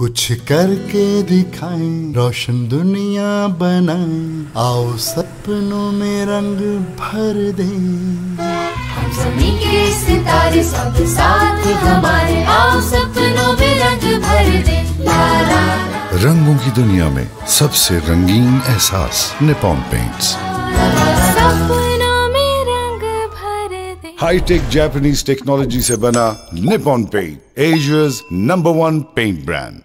कुछ करके दिखाएँ रोशन दुनिया बनाएँ आओ सपनों में रंग भर दें। हम सभी के सितारे सब साथ हमारे आओ सपनों में रंग भर दें। ला ला रंगों की दुनिया में सबसे रंगीन एहसास Nippon paints high tech Japanese technology से बना Nippon paint Asia's number one paint brand